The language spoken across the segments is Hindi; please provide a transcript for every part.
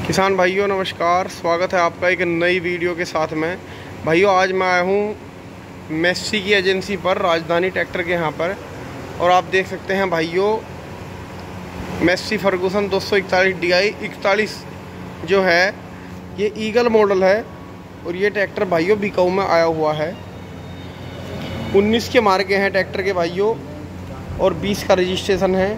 किसान भाइयों, नमस्कार। स्वागत है आपका एक नई वीडियो के साथ में। भाइयों, आज मैं आया हूँ मेस्सी की एजेंसी पर, राजधानी ट्रैक्टर के यहाँ पर। और आप देख सकते हैं भाइयों, मेस्सी फर्गूसन दो सौ इकतालीस डी आई इकतालीस जो है, ये ईगल मॉडल है और ये ट्रैक्टर भाइयों बिकाऊ में आया हुआ है। 19 के मार्के हैं ट्रैक्टर के भाइयों और 20 का रजिस्ट्रेशन है।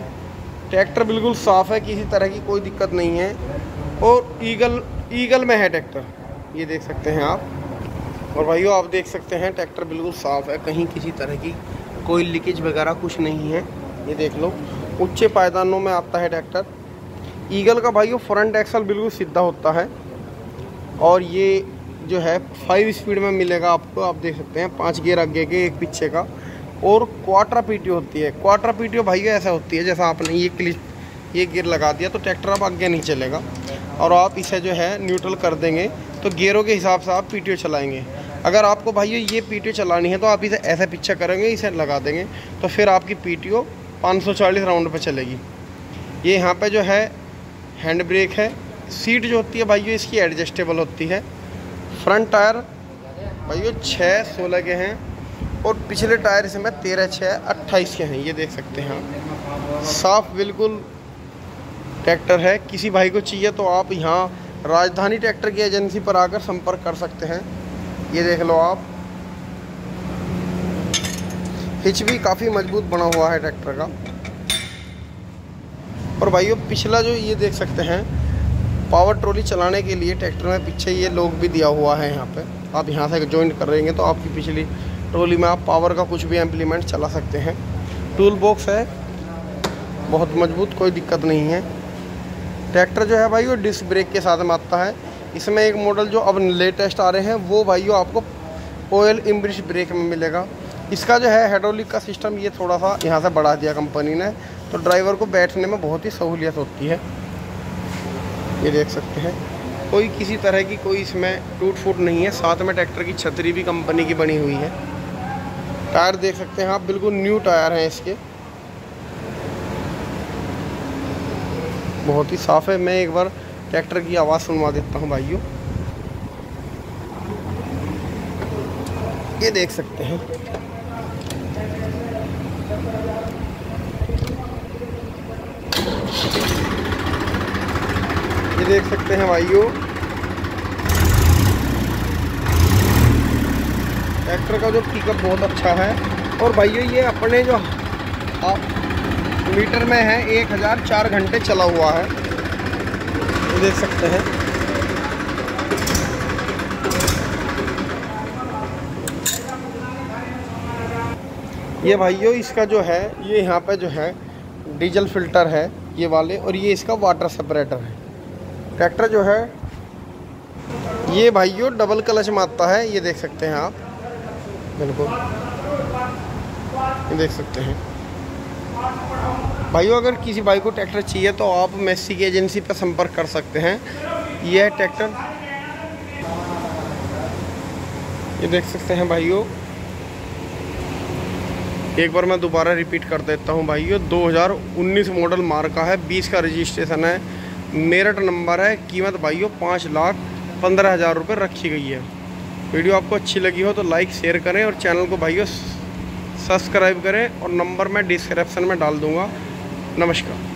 ट्रैक्टर बिल्कुल साफ़ है, किसी तरह की कोई दिक्कत नहीं है। और ईगल ईगल में है ट्रैक्टर ये देख सकते हैं आप। और भाइयों, आप देख सकते हैं ट्रैक्टर बिल्कुल साफ़ है। कहीं किसी तरह की कोई लीकेज वगैरह कुछ नहीं है। ये देख लो। ऊँचे पायदानों में आता है ट्रैक्टर ईगल का भाइयों फ्रंट एक्सल बिल्कुल सीधा होता है। और ये जो है फाइव स्पीड में मिलेगा आपको। आप देख सकते हैं, पाँच गेयर आगे के, एक पीछे का। और क्वार्टर पीटी होती है। क्वार्टर पीटीओ भाइयों, ऐसा होती है जैसा आपने ये क्लिप ये गियर लगा दिया तो ट्रैक्टर अब आगे नहीं चलेगा। और आप इसे जो है न्यूट्रल कर देंगे तो गियरों के हिसाब से आप पीटीओ चलाएँगे। अगर आपको भाई ये पीटीओ चलानी है तो आप इसे ऐसे पीछे करेंगे, इसे लगा देंगे तो फिर आपकी पीटीओ 540 राउंड पर चलेगी। ये यहाँ पर जो है, हैंड ब्रेक है। सीट जो होती है भाइयों, इसकी एडजस्टेबल होती है। फ्रंट टायर, भाइयों, छः सोलह के हैं। और पिछले टायर इसमें तेरह, छः, अट्ठाईस के हैं, ये देख सकते हैं आप। साफ़ बिल्कुल ट्रैक्टर है, किसी भाई को चाहिए तो आप यहाँ राजधानी ट्रैक्टर की एजेंसी पर आकर संपर्क कर सकते हैं। ये देख लो आप। हिच भी काफ़ी मज़बूत बना हुआ है ट्रैक्टर का। और भाइयों, पिछला जो ये देख सकते हैं, पावर ट्रॉली चलाने के लिए ट्रैक्टर में पीछे ये लोग भी दिया हुआ है यहाँ पे। आप यहाँ से ज्वाइन कर रहेंगे तो आपकी पिछली ट्रॉली में आप पावर का कुछ भी इम्प्लीमेंट चला सकते हैं। टूल बॉक्स है। बहुत मज़बूत, कोई दिक्कत नहीं है। ट्रैक्टर जो है भाई वो डिस्क ब्रेक के साथ में आता है। इसमें एक मॉडल जो अब लेटेस्ट आ रहे हैं, वो भाई आपको ऑयल इम्ब्रिश ब्रेक में मिलेगा। इसका जो है हेड्रोलिक का सिस्टम ये थोड़ा सा यहाँ से बढ़ा दिया कंपनी ने। तो ड्राइवर को बैठने में बहुत ही सहूलियत होती है। ये देख सकते हैं। कोई किसी तरह की कोई इसमें टूट फूट नहीं है। साथ में ट्रैक्टर की छतरी भी कंपनी की बनी हुई है। टायर देख सकते हैं आप, बिल्कुल न्यू टायर हैं इसके। बहुत ही साफ़ है। मैं एक बार ट्रैक्टर की आवाज़ सुनवा देता हूँ भाइयों। ये देख सकते हैं। ये देख सकते हैं भाइयों। ट्रैक्टर का जो पिकअप बहुत अच्छा है। और भाइयों, ये अपने जो आप मीटर में है, एक हज़ार चार घंटे चला हुआ है। देख सकते हैं। ये भाइयों, इसका जो है, ये यहाँ पे जो है, डीजल फ़िल्टर है, ये वाले, और ये इसका वाटर सेपरेटर है। ट्रैक्टर जो है, ये भाइयों, डबल क्लच में आता है, ये देख सकते हैं आप। बिल्कुल। ये देख सकते हैं। भाइयों, अगर किसी भाई को ट्रैक्टर चाहिए तो आप मेस्सी की एजेंसी पर संपर्क कर सकते हैं। यह ट्रैक्टर। ये देख सकते हैं भाइयों। एक बार मैं दोबारा रिपीट कर देता हूँ भाइयों। 2019 मॉडल मार्का है 20 का रजिस्ट्रेशन है। मेरठ नंबर है, कीमत भाइयों पाँच लाख पंद्रह हज़ार रुपये रखी गई है। वीडियो आपको अच्छी लगी हो तो लाइक, शेयर करें और चैनल को भाइयों सब्सक्राइब करें और नंबर मैं डिस्क्रिप्शन में डाल दूँगा। नमस्कार।